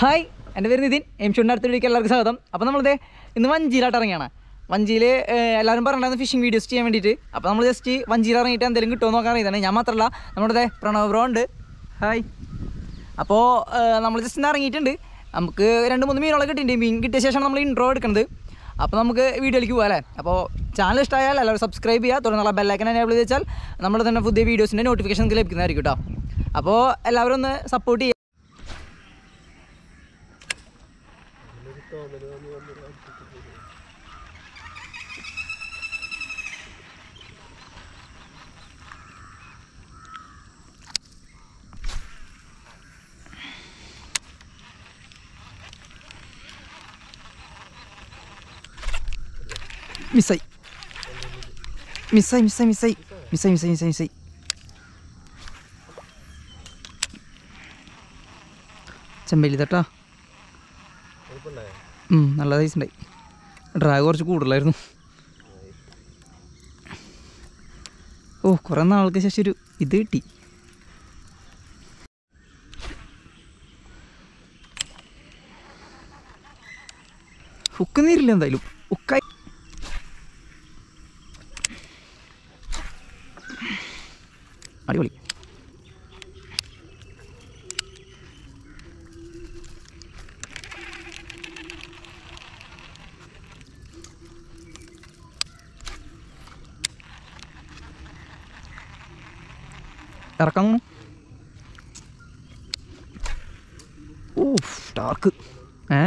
Hi എന്റെ പേര് Nitin. M വീഡിയോക്ക് എല്ലാവർക്കും സ്വാഗതം. അപ്പോൾ നമ്മളിത് ഇന്ന് വഞ്ചിയിലായിട്ട് ഇറങ്ങിയാണ്. വഞ്ചിയിൽ എല്ലാവരും പറഞ്ഞിട്ടുണ്ടായിരുന്നു ഫിഷിംഗ് വീഡിയോസ് ചെയ്യാൻ വേണ്ടിയിട്ട്. അപ്പോൾ നമ്മൾ ജസ്റ്റ് വഞ്ചിയിൽ ഇറങ്ങിയിട്ട് എന്തെങ്കിലും കിട്ടുമോ നോക്കാൻ അറിയുന്നതാണ്. ഞാൻ മാത്രമല്ല നമ്മുടെ പ്രണവ് ബ്രോ ഉണ്ട്. ഹായ്. അപ്പോൾ നമ്മൾ ജസ്റ്റ് ഇന്ന് ഇറങ്ങിയിട്ടുണ്ട്. നമുക്ക് രണ്ട് മൂന്ന് മീനുകളെ കിട്ടിയിട്ടുണ്ട്. മീൻ കിട്ടിയ ശേഷം നമ്മൾ ഇൻട്രോ എടുക്കുന്നത്. അപ്പോൾ നമുക്ക് വീഡിയോയിലേക്ക് പോകാം അല്ലേ? അപ്പോൾ ചാനൽ ഇഷ്ടമായാൽ എല്ലാവരും സബ്സ്ക്രൈബ് ചെയ്യുക. തുടർന്നുള്ള ബെല്ലൈക്കൻ എനേബിൾ ചെയ്ത് വെച്ചാൽ നമ്മൾ തന്നെ പുതിയ വീഡിയോസിന്റെ നോട്ടിഫിക്കേഷൻ ലഭിക്കുന്നതായിരിക്കും കേട്ടോ. അപ്പോൾ എല്ലാവരും ഒന്ന് സപ്പോർട്ട് ചെയ്യുക. മിസ്സായി. മിസ്സായി മിസ്സായി മിസ്സായി. മിസ്സായി മിസ്സായി മിസ്സായി മിസ്സായി. ചെമ്പല്ലി നല്ല സൈസ് ഉണ്ടായി. ഡ്രാഗ് കുറച്ച് കൂടുതലായിരുന്നു. ഓ കുറേ നാൾക്ക് ശേഷം ഒരു ഇത് കിട്ടി. ഹുക്ക് നീരില്ല എന്തായാലും. ഉക്കായി. ഇറക്കാം ഓ ഡാർക്ക് ഏ?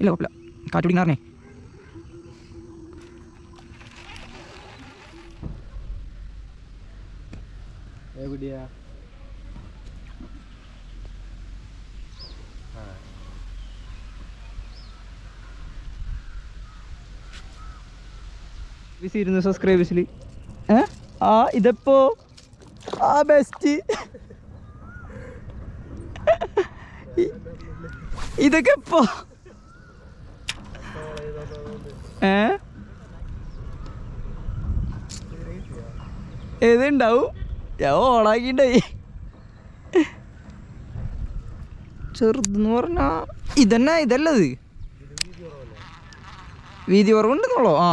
ഇല്ല കുഴപ്പമില്ല. കാറ്റ് പിടിക്കാറേ എവിടെയാ? ഇരുന്ന് സബ്സ്ക്രൈബേഴ്സിൽ ഏ? ആ ഇതെപ്പോ? ആ ബെസ്റ്റ് ഇതൊക്കെ എപ്പോ ഏ? ഏതുണ്ടാവും? ഞാൻ ഓളാക്കിണ്ടായി ചെറുതെന്ന് പറഞ്ഞാ ഇതന്നെ ഇതല്ലത് വീതി കുറവുണ്ടെന്നുള്ളോ? ആ.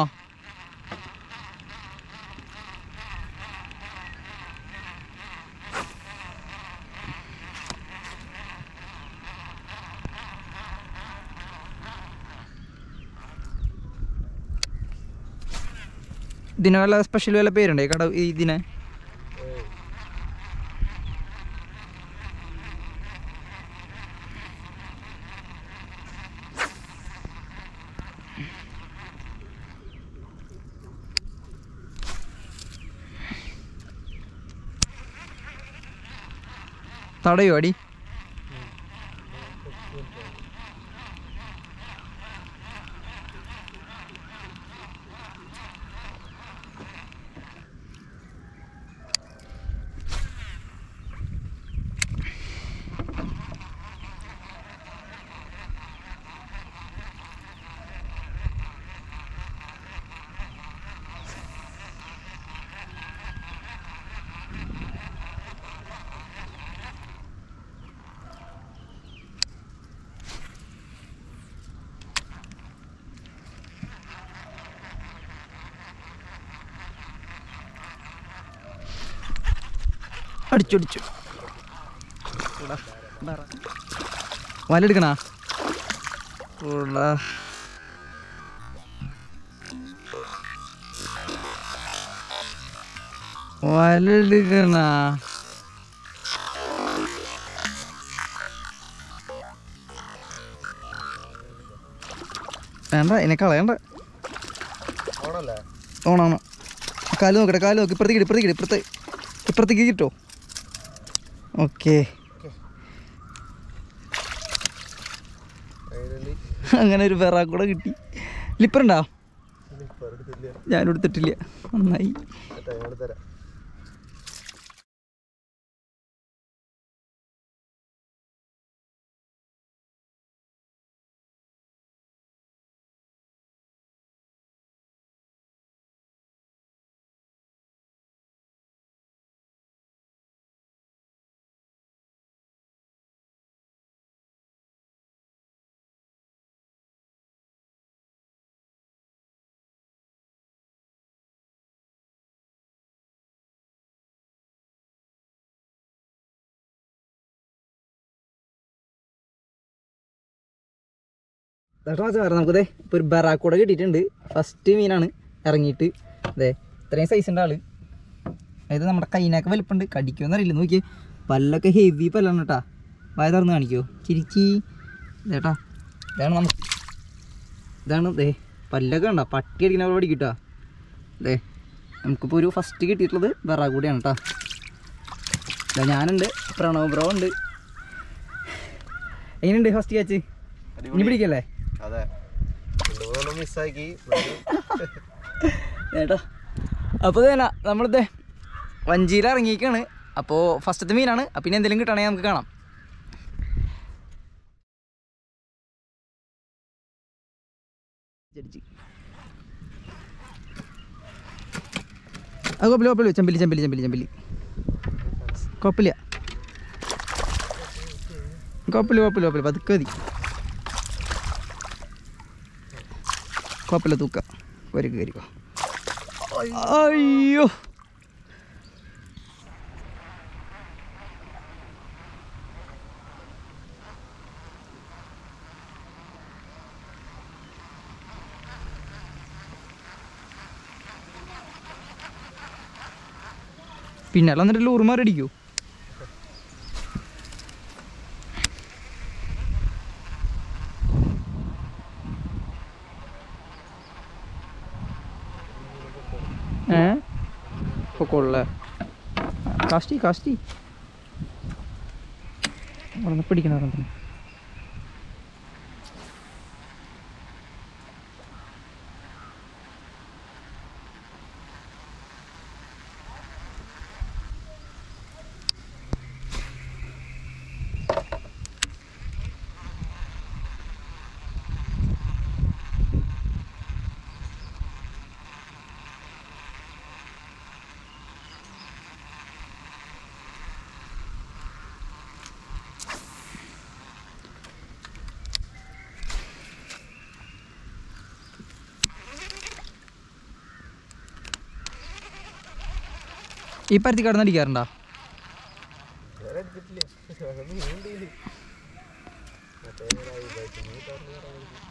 ഇതിന് വല്ല സ്പെഷ്യൽ വല്ല പേരുണ്ടേ കട ഇതിനെ? തടയോ അടി? അടിച്ചു അടിച്ചു വലെടുക്കണ വലെടുക്കണ? വേണ്ട എന്നെ കളയണ്ട. ഓണാണ്. കാൽ നോക്കട്ടെ കാൽ നോക്കി. ഇപ്പുറത്തേക്ക് ഇപ്പുറത്തേക്ക് ഇപ്പുറത്തേക്ക് ഇപ്പുറത്തേക്ക് കിട്ടോ ഓക്കെ. അങ്ങനെ ഒരു വേറെ കൂടെ കിട്ടി. ലിപ്പറുണ്ടോ ഞാൻ എടുത്തിട്ടില്ല. നന്നായി. വേറെ നമുക്കതേ ഇപ്പോൾ ഒരു ബറാക്കൂടെ കിട്ടിയിട്ടുണ്ട്. ഫസ്റ്റ് മീനാണ് ഇറങ്ങിയിട്ട്. അതെ ഇത്രയും സൈസ് ഉണ്ട് ആൾ. അതായത് നമ്മുടെ കൈനൊക്കെ വലിപ്പുണ്ട്. കടിക്കുമെന്ന് അറിയില്ല. നോക്കിയേ പല്ലൊക്കെ ഹെവി പല്ലാണ് കേട്ടാ വായ തുറന്ന് കാണിക്കുമോ ചിരിച്ചി. ഇതേട്ടാ ഇതാണ് നമുക്ക് ഇതാണ് ദേ പല്ലൊക്കെ ഉണ്ടോ പട്ടി അടിക്കുന്ന പോലെ പഠിക്കട്ടാ ദേ നമുക്കിപ്പോൾ ഒരു ഫസ്റ്റ് കിട്ടിയിട്ടുള്ളത് ബറാക്കൂടെയാണ് കേട്ടോ ഇതാ ഞാനുണ്ട്. പ്രണവ് ബ്രോ ഉണ്ട്. എങ്ങനെയുണ്ട് ഫസ്റ്റ് ക്യാച്ച് ഇനി പിടിക്കല്ലേ? അതെ. രണ്ടുമൂന്നെണ്ണം മിസ്സാക്കി. ഏട്ടാ അപ്പോൾ തന്നെ നമ്മളിത് വഞ്ചിയിൽ ഇറങ്ങിയിരിക്കുകയാണ് അപ്പോൾ ഫസ്റ്റത്തെ മീനാണ്. അപ്പം ഇനി എന്തെങ്കിലും കിട്ടണമെങ്കിൽ നമുക്ക് കാണാം. അത് കുഴപ്പമില്ല കുഴപ്പമില്ല ചെമ്പിലി ചെമ്പിലി ചെമ്പിലി ചെമ്പിലി. കുഴപ്പമില്ല കുഴപ്പമില്ല കുഴപ്പമില്ല കുഴപ്പമില്ല പതുക്കെ മതി. കുഴപ്പമില്ല തൂക്ക. ഒരു കയറിക്കോ അയ്യോ. പിന്നെ അല്ല എന്നിട്ട് ലൂറുമാരടിക്കൂ உள்ள காஷ்டி காஷ்டி. பிடிக்கணும் ഈ കടന്നടിക്കാറുണ്ടോ? കടന്ന് അടിക്കാറുണ്ടോ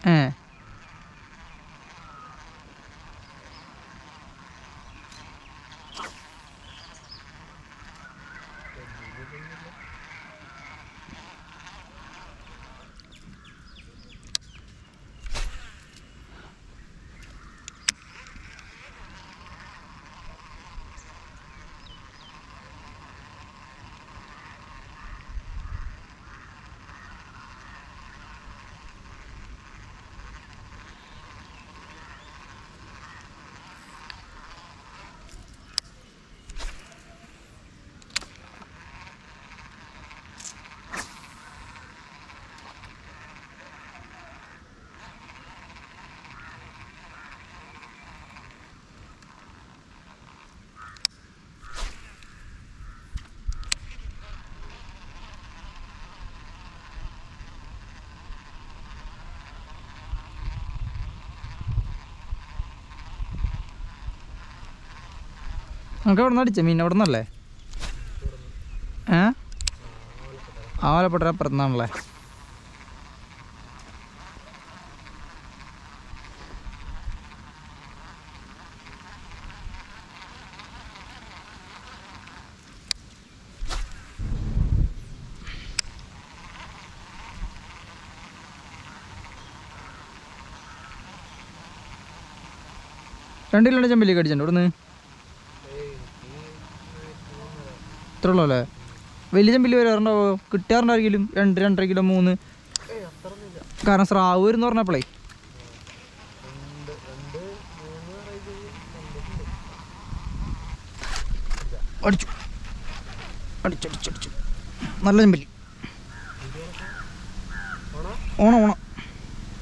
വേറെ നമുക്ക് എവിടെ നിന്ന് അടിച്ച? മീൻ എവിടെ നിന്നല്ലേ ഏ? ആവലപ്പെട്ട അപ്പുറത്തുനിന്നാണല്ലേ? രണ്ട് കിലോയുടെ ചെമ്പല്ലിയൊക്കെ അടിച്ചിട്ടുണ്ട് ഇവിടുന്ന് ഇത്ര ഉള്ളൂ അല്ലേ? വലിയ ചെമ്പിൽ വരാറുണ്ടാവോ കിട്ടാറുണ്ടായിരിക്കും രണ്ട് രണ്ടര കിലോ മൂന്ന്? കാരണം സ്രാവ് വരുന്ന പറഞ്ഞപ്പളേ. അടിച്ചു. അടിച്ചടിച്ചടിച്ചു അടിച്ചു അടിച്ചു. നല്ല ചെമ്പല്ലി ഓണം ഓണം.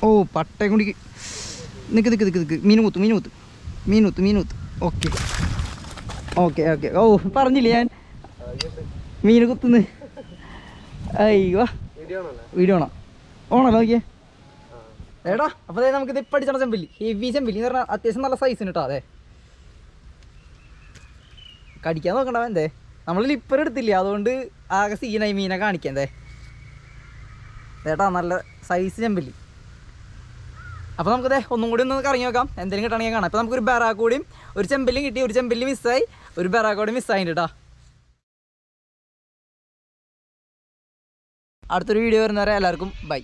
ഓ പട്ടയം കുടിക്ക്. നിക്ക് നിക്ക് നിക്ക് നിക്ക്. മീൻ കുത്ത് മീൻ കുത്ത്. മീൻ കുത്ത് മീൻ കുത്ത്. ഓക്കെ. Okay okay. ഓ പറഞ്ഞില്ലേ ഞാൻ? മീൻ കുത്തുന്ന് അയ്യോ. വീഡിയോ ഓണല്ലോ നോക്കിയേ? എടാ അപ്പോൾ നമുക്ക് ഇത് പഠിച്ചാണ് ചെമ്പല്ലി ഹെവി ചെമ്പല്ലി പറഞ്ഞാൽ അത്യാവശ്യം നല്ല സൈസിന് കേട്ടോ അതെ. കടിക്കാൻ നോക്കണ്ട എന്തേ നമ്മൾ ലിപ്പർ എടുത്തില്ല അതുകൊണ്ട് ആകെ സീനായി മീനെ കാണിക്കാം ഏട്ടാ നല്ല സൈസ് ചെമ്പല്ലി അപ്പോൾ നമുക്കത് ഒന്നും കൂടി ഒന്ന് കറങ്ങി നോക്കാം. എന്തെങ്കിലും കിട്ടണമെങ്കിൽ കാണാം. അപ്പോൾ നമുക്കൊരു ബെറാക്കൂടിയും ഒരു ചെമ്പല്ലും കിട്ടി. ഒരു ചെമ്പല്ല് മിസ്സായി ഒരു ബെറാക്കൂടി മിസ്സായിട്ടാ അടുത്തൊരു വീഡിയോ വരുന്നവരെ എല്ലാവർക്കും ബൈ